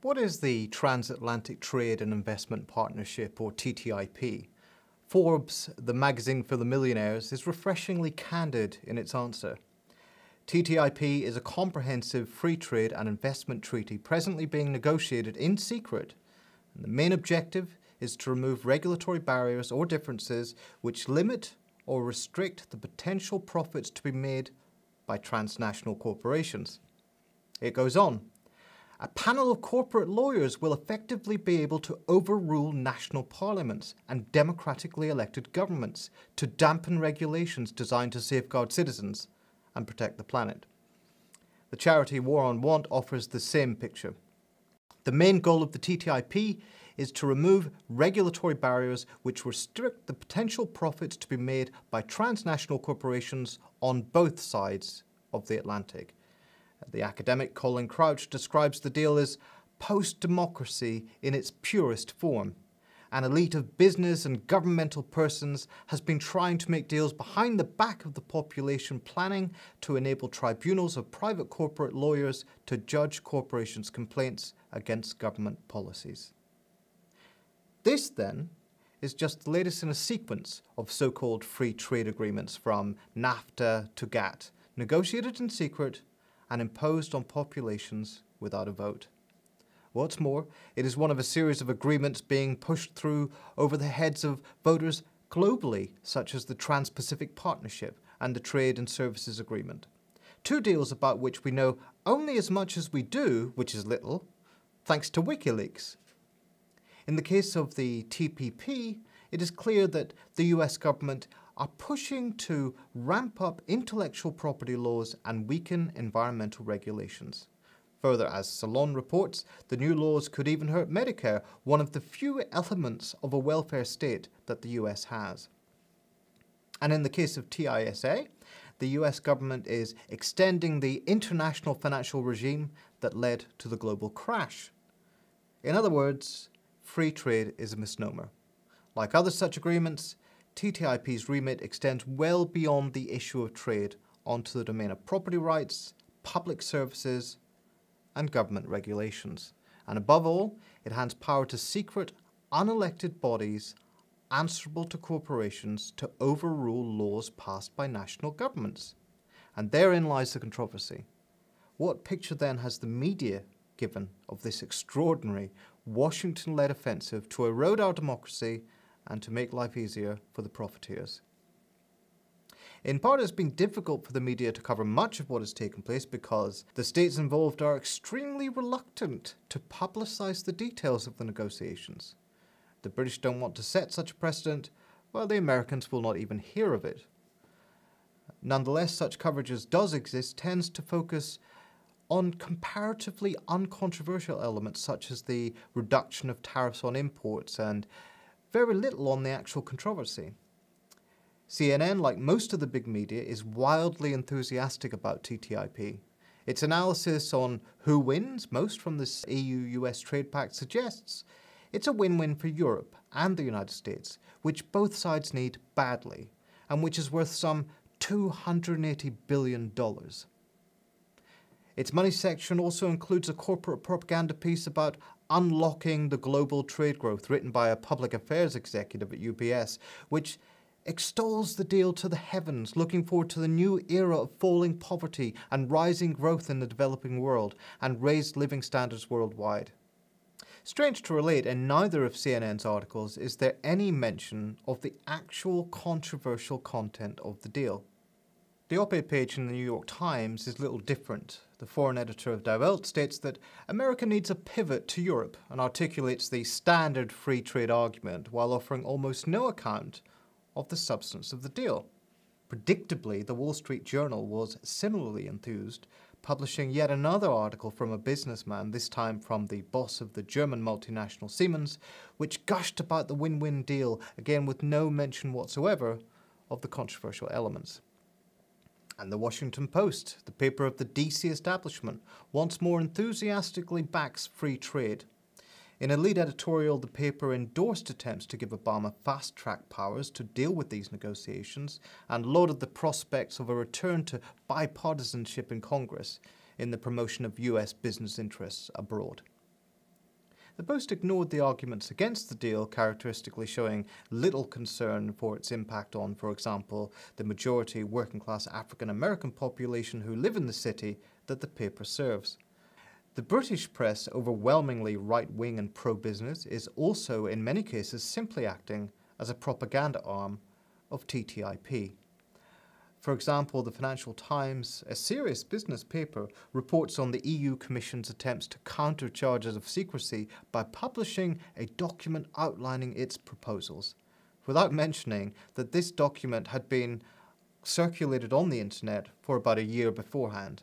What is the Transatlantic Trade and Investment Partnership, or TTIP? Forbes, the magazine for the millionaires, is refreshingly candid in its answer. TTIP is a comprehensive free trade and investment treaty presently being negotiated in secret. And the main objective is to remove regulatory barriers or differences which limit or restrict the potential profits to be made by transnational corporations. It goes on. A panel of corporate lawyers will effectively be able to overrule national parliaments and democratically elected governments to dampen regulations designed to safeguard citizens and protect the planet. The charity War on Want offers the same picture. The main goal of the TTIP is to remove regulatory barriers which restrict the potential profits to be made by transnational corporations on both sides of the Atlantic. The academic Colin Crouch describes the deal as post democracy in its purest form. An elite of business and governmental persons has been trying to make deals behind the back of the population, planning to enable tribunals of private corporate lawyers to judge corporations' complaints against government policies. This, then, is just the latest in a sequence of so called free trade agreements from NAFTA to GATT, negotiated in secret and imposed on populations without a vote. What's more, it is one of a series of agreements being pushed through over the heads of voters globally, such as the Trans Pacific Partnership and the Trade and Services Agreement. Two deals about which we know only as much as we do, which is little, thanks to WikiLeaks. In the case of the TPP, it is clear that the US government are pushing to ramp up intellectual property laws and weaken environmental regulations. Further, as Salon reports, the new laws could even hurt Medicare, one of the few elements of a welfare state that the US has. And in the case of TISA, the US government is extending the international financial regime that led to the global crash. In other words, free trade is a misnomer. Like other such agreements, TTIP's remit extends well beyond the issue of trade onto the domain of property rights, public services, and government regulations. And above all, it hands power to secret, unelected bodies answerable to corporations to overrule laws passed by national governments. And therein lies the controversy. What picture then has the media given of this extraordinary Washington led offensive to erode our democracy and to make life easier for the profiteers. In part, it's been difficult for the media to cover much of what has taken place because the states involved are extremely reluctant to publicise the details of the negotiations. The British don't want to set such a precedent, while the Americans will not even hear of it. Nonetheless, such coverage as does exist tends to focus on comparatively uncontroversial elements such as the reduction of tariffs on imports and very little on the actual controversy. CNN, like most of the big media, is wildly enthusiastic about TTIP. Its analysis on who wins most from this EU US trade pact suggests it's a win win for Europe and the United States, which both sides need badly, and which is worth some $280 billion. Its money section also includes a corporate propaganda piece about unlocking the global trade growth written by a public affairs executive at UPS, which extols the deal to the heavens, looking forward to the new era of falling poverty and rising growth in the developing world and raised living standards worldwide. Strange to relate, in neither of CNN's articles is there any mention of the actual controversial content of the deal. The op-ed page in the New York Times is little different. The foreign editor of Die Welt states that America needs a pivot to Europe and articulates the standard free trade argument while offering almost no account of the substance of the deal. Predictably, the Wall Street Journal was similarly enthused, publishing yet another article from a businessman, this time from the boss of the German multinational Siemens, which gushed about the win win deal, again with no mention whatsoever of the controversial elements and the Washington Post, the paper of the DC establishment, once more enthusiastically backs free trade. In a lead editorial, the paper endorsed attempts to give Obama fast track powers to deal with these negotiations and lauded the prospects of a return to bipartisanship in Congress in the promotion of U.S. business interests abroad. The Post ignored the arguments against the deal, characteristically showing little concern for its impact on, for example, the majority working class African American population who live in the city that the paper serves. The British press, overwhelmingly right wing and pro business, is also in many cases simply acting as a propaganda arm of TTIP. For example, the Financial Times, a serious business paper, reports on the EU Commission's attempts to counter charges of secrecy by publishing a document outlining its proposals, without mentioning that this document had been circulated on the internet for about a year beforehand.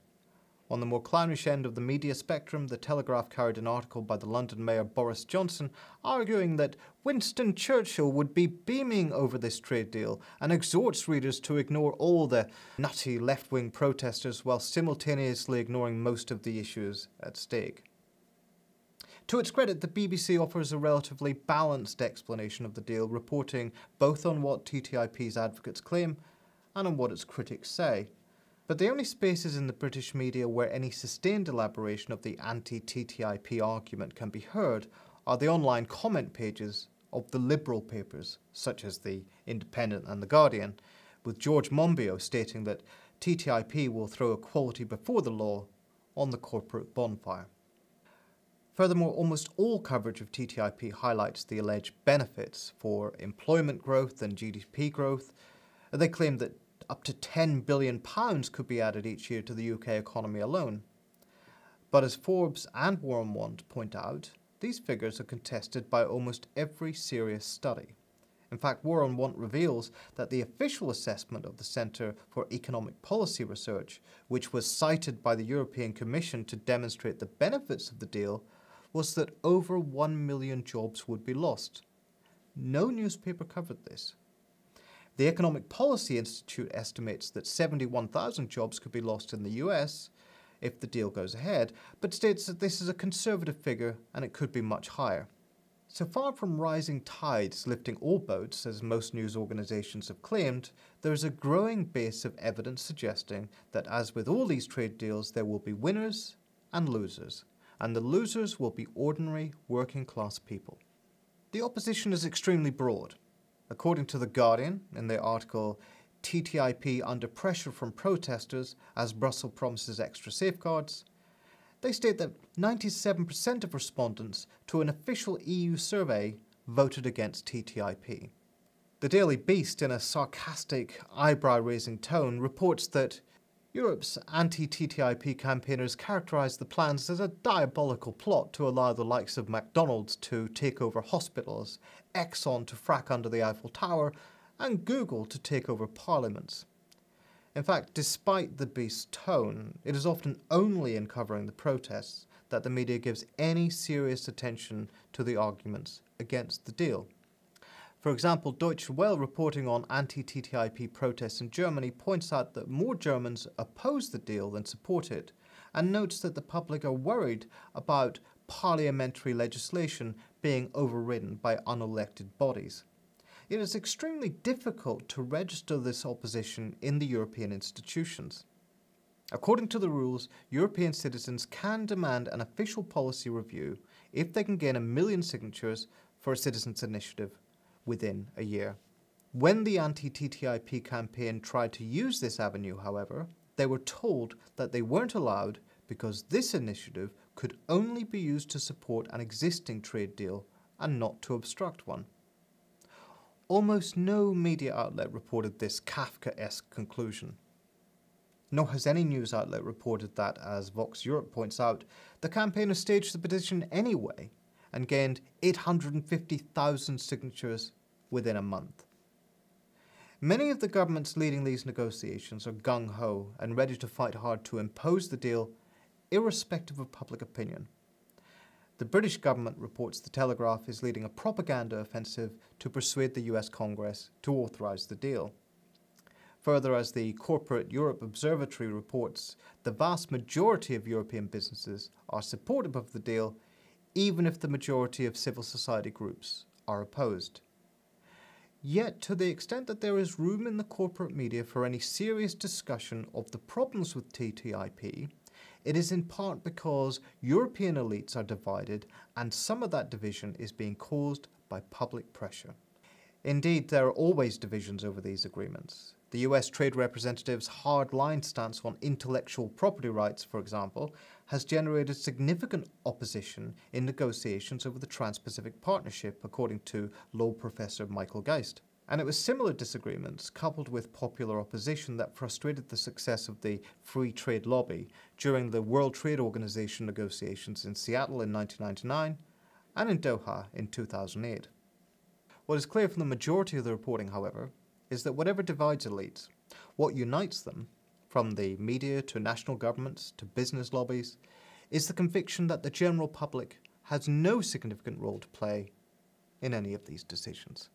On the more clownish end of the media spectrum, the Telegraph carried an article by the London Mayor Boris Johnson arguing that Winston Churchill would be beaming over this trade deal and exhorts readers to ignore all the nutty left wing protesters while simultaneously ignoring most of the issues at stake. To its credit, the BBC offers a relatively balanced explanation of the deal, reporting both on what TTIP's advocates claim and on what its critics say. But the only spaces in the British media where any sustained elaboration of the anti TTIP argument can be heard are the online comment pages of the liberal papers, such as The Independent and The Guardian, with George Monbiot stating that TTIP will throw equality before the law on the corporate bonfire. Furthermore, almost all coverage of TTIP highlights the alleged benefits for employment growth and GDP growth. And they claim that up to £10 billion could be added each year to the UK economy alone. But as Forbes and War on Want point out, these figures are contested by almost every serious study. In fact, War on Want reveals that the official assessment of the Centre for Economic Policy Research, which was cited by the European Commission to demonstrate the benefits of the deal, was that over 1 million jobs would be lost. No newspaper covered this. The Economic Policy Institute estimates that 71,000 jobs could be lost in the US if the deal goes ahead, but states that this is a conservative figure and it could be much higher. So far from rising tides lifting all boats, as most news organizations have claimed, there is a growing base of evidence suggesting that, as with all these trade deals, there will be winners and losers, and the losers will be ordinary working class people. The opposition is extremely broad. According to The Guardian, in their article, TTIP under pressure from protesters as Brussels promises extra safeguards, they state that 97% of respondents to an official EU survey voted against TTIP. The Daily Beast, in a sarcastic, eyebrow raising tone, reports that Europe's anti TTIP campaigners characterised the plans as a diabolical plot to allow the likes of McDonald's to take over hospitals, Exxon to frack under the Eiffel Tower, and Google to take over parliaments. In fact, despite the beast's tone, it is often only in covering the protests that the media gives any serious attention to the arguments against the deal. For example, Deutsche Welle reporting on anti TTIP protests in Germany points out that more Germans oppose the deal than support it, and notes that the public are worried about parliamentary legislation being overridden by unelected bodies. It is extremely difficult to register this opposition in the European institutions. According to the rules, European citizens can demand an official policy review if they can gain a million signatures for a citizens' initiative within a year. When the anti TTIP campaign tried to use this avenue, however, they were told that they weren't allowed because this initiative could only be used to support an existing trade deal and not to obstruct one. Almost no media outlet reported this Kafka esque conclusion. Nor has any news outlet reported that, as Vox Europe points out, the campaigners staged the petition anyway and gained 850,000 signatures within a month. Many of the governments leading these negotiations are gung ho and ready to fight hard to impose the deal, irrespective of public opinion. The British government reports the Telegraph is leading a propaganda offensive to persuade the US Congress to authorise the deal. Further, as the Corporate Europe Observatory reports, the vast majority of European businesses are supportive of the deal even if the majority of civil society groups are opposed. Yet, to the extent that there is room in the corporate media for any serious discussion of the problems with TTIP, it is in part because European elites are divided and some of that division is being caused by public pressure. Indeed, there are always divisions over these agreements. The US Trade Representative's hard line stance on intellectual property rights, for example, has generated significant opposition in negotiations over the Trans Pacific Partnership, according to law professor Michael Geist. And it was similar disagreements, coupled with popular opposition, that frustrated the success of the free trade lobby during the World Trade Organization negotiations in Seattle in 1999 and in Doha in 2008. What is clear from the majority of the reporting, however, is that whatever divides elites, what unites them, from the media to national governments to business lobbies, is the conviction that the general public has no significant role to play in any of these decisions.